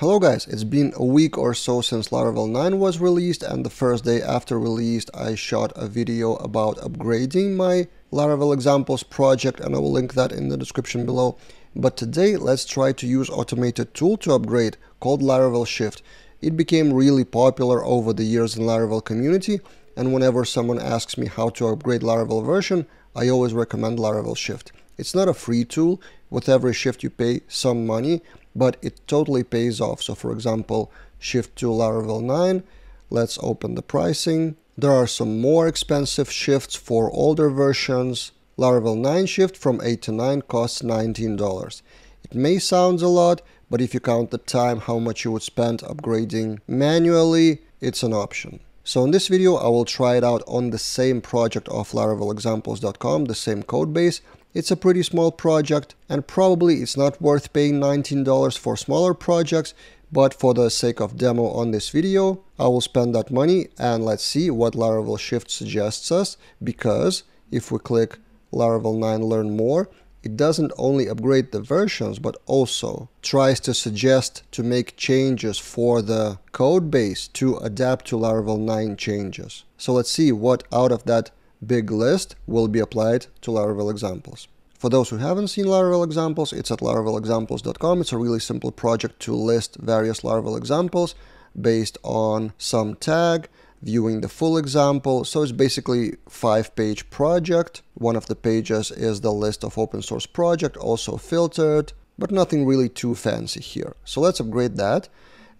Hello guys, it's been a week or so since Laravel 9 was released and the first day after released I shot a video about upgrading my Laravel examples project and I will link that in the description below. But today let's try to use automated tool to upgrade called Laravel Shift. It became really popular over the years in Laravel community and whenever someone asks me how to upgrade Laravel version, I always recommend Laravel Shift. It's not a free tool, with every shift you pay some money, but it totally pays off. So for example, shift to Laravel 9, let's open the pricing. There are some more expensive shifts for older versions. Laravel 9 shift from 8 to 9 costs $19. It may sound a lot, but if you count the time how much you would spend upgrading manually, it's an option. So in this video, I will try it out on the same project of laravelexamples.com, the same code base, it's a pretty small project and probably it's not worth paying $19 for smaller projects, but for the sake of demo on this video, I will spend that money and let's see what Laravel Shift suggests us because if we click Laravel 9 Learn More, it doesn't only upgrade the versions but also tries to suggest to make changes for the code base to adapt to Laravel 9 changes. So let's see what out of that big list will be applied to Laravel examples. For those who haven't seen Laravel examples, it's at laravelexamples.com. It's a really simple project to list various Laravel examples based on some tag, viewing the full example. So it's basically five-page project. One of the pages is the list of open source project, also filtered, but nothing really too fancy here. So let's upgrade that.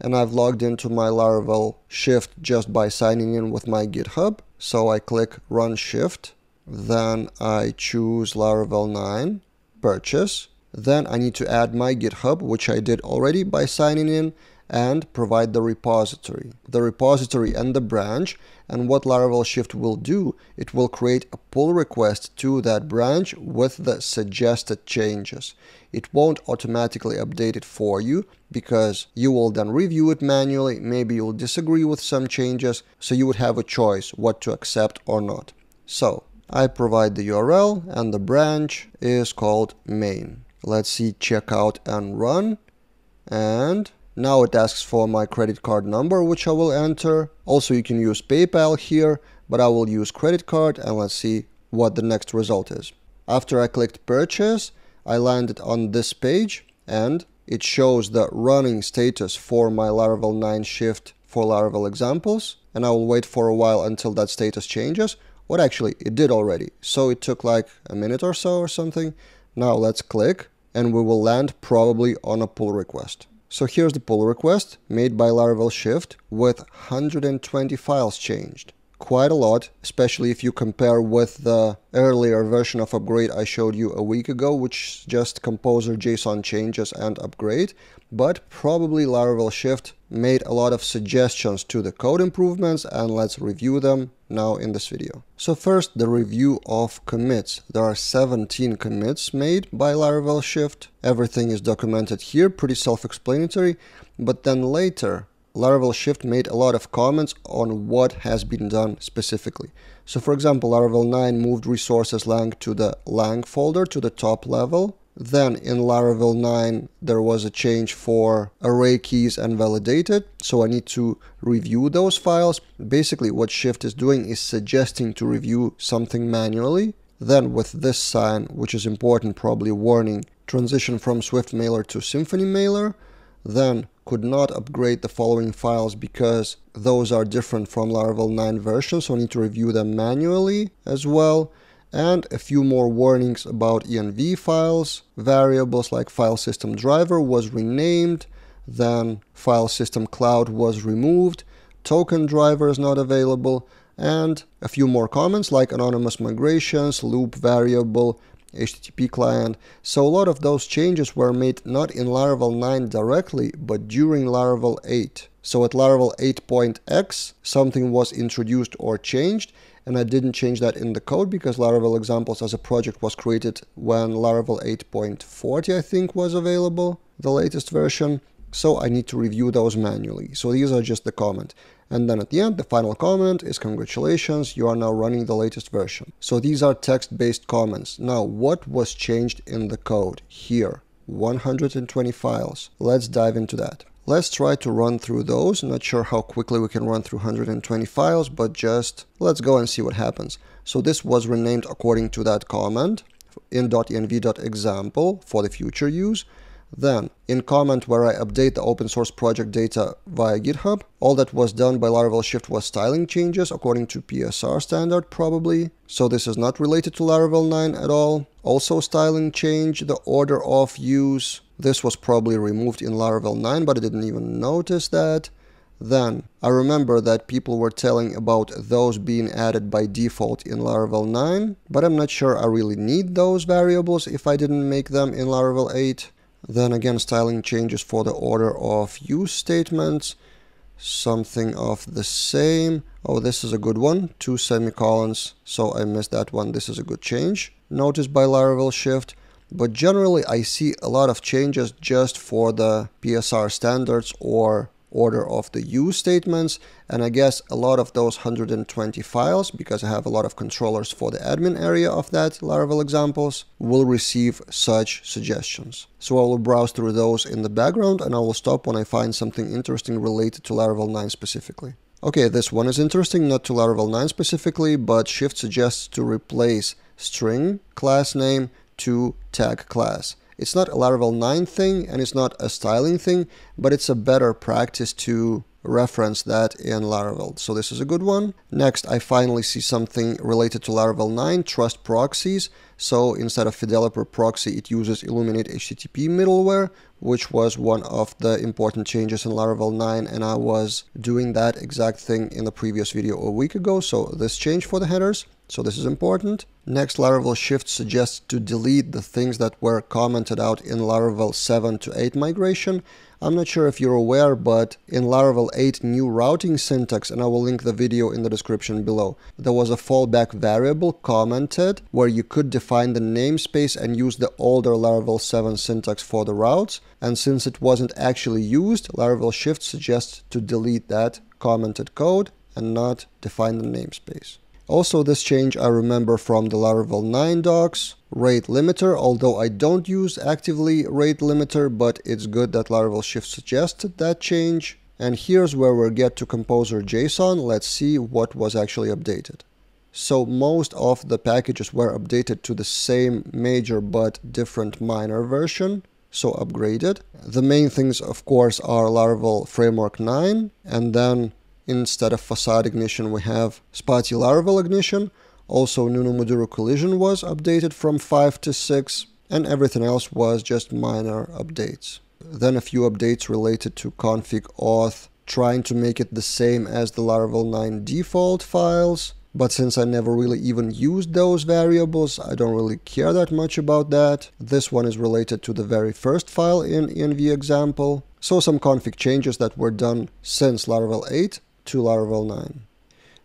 And I've logged into my Laravel Shift just by signing in with my GitHub. So I click Run Shift, then I choose Laravel 9, Purchase. Then I need to add my GitHub, which I did already by signing in, and provide the repository. The repository and the branch, and what Laravel Shift will do, it will create a pull request to that branch with the suggested changes. It won't automatically update it for you because you will then review it manually, maybe you'll disagree with some changes, so you would have a choice what to accept or not. So, I provide the URL and the branch is called main. Let's see checkout and run and now it asks for my credit card number, which I will enter. Also, you can use PayPal here, but I will use credit card and let's see what the next result is. After I clicked purchase, I landed on this page and it shows the running status for my Laravel 9 shift for Laravel examples. And I will wait for a while until that status changes. What actually, it did already. So it took like a minute or so or something. Now let's click and we will land probably on a pull request. So here's the pull request made by Laravel Shift with 120 files changed. Quite a lot, especially if you compare with the earlier version of upgrade I showed you a week ago, which just composer JSON changes and upgrade. But probably Laravel Shift made a lot of suggestions to the code improvements and let's review them now in this video. So first the review of commits. There are 17 commits made by Laravel Shift. Everything is documented here, pretty self-explanatory. But then later Laravel Shift made a lot of comments on what has been done specifically. So for example, Laravel 9 moved resources lang to the lang folder to the top level then in Laravel 9, there was a change for array keys and validated. So I need to review those files. Basically, what Shift is doing is suggesting to review something manually. Then with this sign, which is important, probably warning, transition from Swift mailer to Symfony mailer. Then could not upgrade the following files because those are different from Laravel 9 version. So I need to review them manually as well and a few more warnings about env files. Variables like file system driver was renamed, then file system cloud was removed, token driver is not available, and a few more comments like anonymous migrations, loop variable, HTTP client. So a lot of those changes were made not in Laravel 9 directly, but during Laravel 8. So at Laravel 8.x, something was introduced or changed, and I didn't change that in the code because Laravel examples as a project was created when Laravel 8.40 I think was available, the latest version. So I need to review those manually. So these are just the comment. And then at the end, the final comment is congratulations, you are now running the latest version. So these are text-based comments. Now, what was changed in the code here? 120 files. Let's dive into that. Let's try to run through those. Not sure how quickly we can run through 120 files, but just let's go and see what happens. So this was renamed according to that comment in .env.example for the future use. Then, in comment where I update the open source project data via GitHub, all that was done by Laravel Shift was styling changes according to PSR standard probably. So this is not related to Laravel 9 at all. Also styling change, the order of use. This was probably removed in Laravel 9, but I didn't even notice that. Then, I remember that people were telling about those being added by default in Laravel 9, but I'm not sure I really need those variables if I didn't make them in Laravel 8. Then again, styling changes for the order of use statements. Something of the same. Oh, this is a good one. Two semicolons. So I missed that one. This is a good change. Noticed by Laravel Shift. But generally, I see a lot of changes just for the PSR standards or order of the use statements and I guess a lot of those 120 files because I have a lot of controllers for the admin area of that Laravel examples will receive such suggestions. So I will browse through those in the background and I will stop when I find something interesting related to Laravel 9 specifically. Okay, this one is interesting, not to Laravel 9 specifically, but Shift suggests to replace string class name to tag class. It's not a Laravel 9 thing and it's not a styling thing, but it's a better practice to reference that in Laravel. So this is a good one. Next, I finally see something related to Laravel 9, trust proxies. So instead of Fideloper proxy, it uses Illuminate HTTP middleware, which was one of the important changes in Laravel 9. And I was doing that exact thing in the previous video a week ago. So this change for the headers. So this is important. Next, Laravel Shift suggests to delete the things that were commented out in Laravel 7 to 8 migration. I'm not sure if you're aware, but in Laravel 8 new routing syntax, and I will link the video in the description below, there was a fallback variable commented where you could define the namespace and use the older Laravel 7 syntax for the routes. And since it wasn't actually used, Laravel Shift suggests to delete that commented code and not define the namespace. Also this change I remember from the Laravel 9 docs, rate limiter, although I don't use actively rate limiter, but it's good that Laravel Shift suggested that change. And here's where we get to Composer JSON. Let's see what was actually updated. So most of the packages were updated to the same major but different minor version, so upgraded. The main things, of course, are Laravel Framework 9, and then Instead of facade ignition, we have Spatie Laravel ignition. Also, Nuno Maduro collision was updated from 5 to 6, and everything else was just minor updates. Then a few updates related to config auth, trying to make it the same as the Laravel 9 default files. But since I never really even used those variables, I don't really care that much about that. This one is related to the very first file in env example. So some config changes that were done since Laravel 8 to Laravel 9.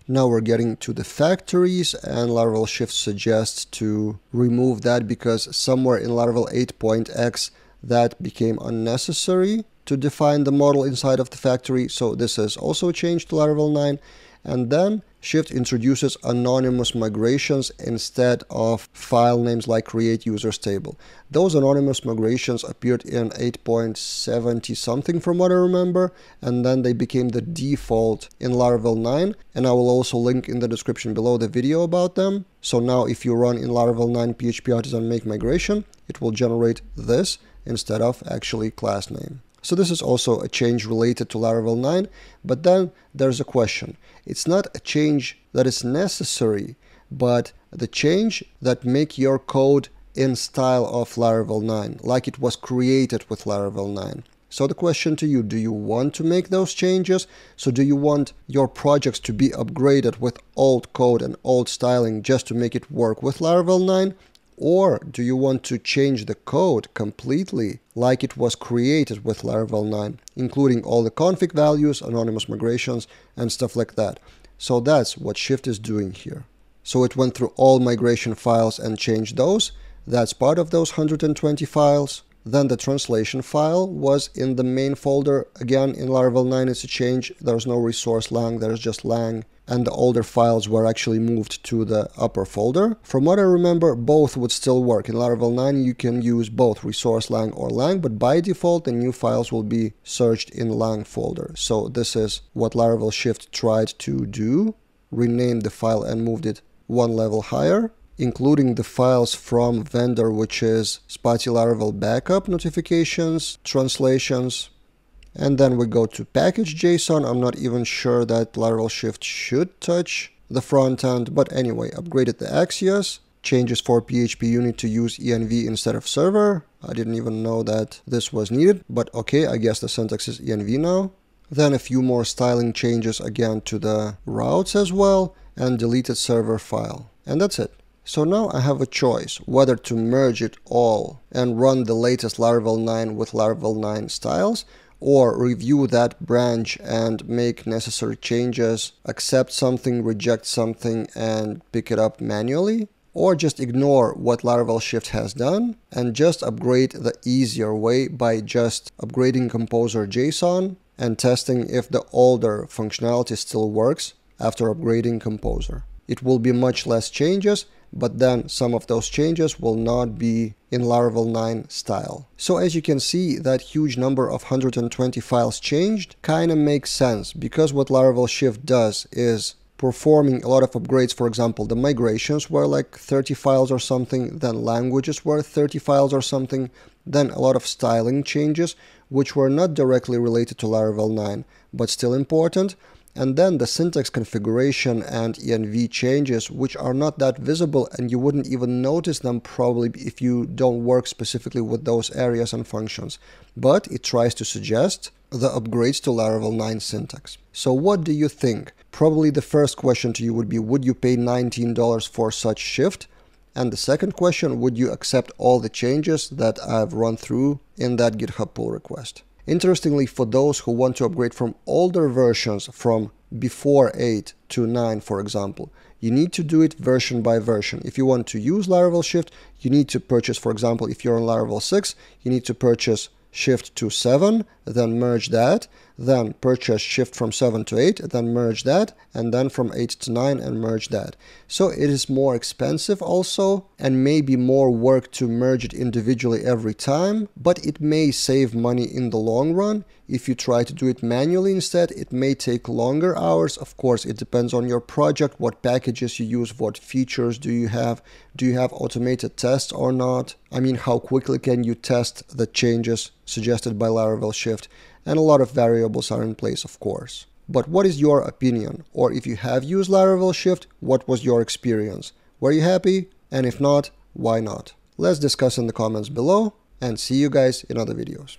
Now we're getting to the factories and Laravel Shift suggests to remove that because somewhere in Laravel 8.x that became unnecessary to define the model inside of the factory. So this is also changed to Laravel 9. And then Shift introduces anonymous migrations instead of file names like create users table. Those anonymous migrations appeared in 8.70 something from what I remember, and then they became the default in Laravel 9, and I will also link in the description below the video about them. So now if you run in Laravel 9 PHP artisan make migration, it will generate this instead of actually class name. So this is also a change related to Laravel 9, but then there's a question. It's not a change that is necessary, but the change that make your code in style of Laravel 9, like it was created with Laravel 9. So the question to you, do you want to make those changes? So do you want your projects to be upgraded with old code and old styling just to make it work with Laravel 9? Or do you want to change the code completely like it was created with Laravel 9, including all the config values, anonymous migrations, and stuff like that? So that's what Shift is doing here. So it went through all migration files and changed those. That's part of those 120 files. Then the translation file was in the main folder. Again, in Laravel 9 it's a change. There's no resource lang, there's just lang. And the older files were actually moved to the upper folder. From what I remember, both would still work. In Laravel 9, you can use both resource lang or lang, but by default, the new files will be searched in lang folder. So this is what Laravel Shift tried to do, renamed the file and moved it one level higher including the files from vendor, which is Spatie Laravel backup notifications, translations, and then we go to package.json. I'm not even sure that Laravel Shift should touch the front end, but anyway, upgraded the Axios. Changes for PHP unit to use env instead of server. I didn't even know that this was needed, but okay, I guess the syntax is env now. Then a few more styling changes again to the routes as well, and deleted server file. And that's it. So now I have a choice whether to merge it all and run the latest Laravel 9 with Laravel 9 styles or review that branch and make necessary changes, accept something, reject something and pick it up manually or just ignore what Laravel Shift has done and just upgrade the easier way by just upgrading Composer JSON and testing if the older functionality still works after upgrading Composer. It will be much less changes but then some of those changes will not be in Laravel 9 style. So as you can see, that huge number of 120 files changed kind of makes sense because what Laravel Shift does is performing a lot of upgrades. For example, the migrations were like 30 files or something, then languages were 30 files or something, then a lot of styling changes, which were not directly related to Laravel 9, but still important and then the syntax configuration and env changes which are not that visible and you wouldn't even notice them probably if you don't work specifically with those areas and functions but it tries to suggest the upgrades to Laravel 9 syntax. So what do you think? Probably the first question to you would be would you pay $19 for such shift? And the second question, would you accept all the changes that I've run through in that GitHub pull request? Interestingly, for those who want to upgrade from older versions from before 8 to 9, for example, you need to do it version by version. If you want to use Laravel Shift, you need to purchase, for example, if you're on Laravel 6, you need to purchase Shift to 7, then merge that, then purchase shift from 7 to 8, then merge that, and then from 8 to 9 and merge that. So it is more expensive also, and maybe more work to merge it individually every time, but it may save money in the long run. If you try to do it manually instead, it may take longer hours. Of course, it depends on your project, what packages you use, what features do you have, do you have automated tests or not? I mean, how quickly can you test the changes suggested by Laravel Shift? And a lot of variables are in place of course. But what is your opinion? Or if you have used Laravel Shift, what was your experience? Were you happy? And if not, why not? Let's discuss in the comments below and see you guys in other videos.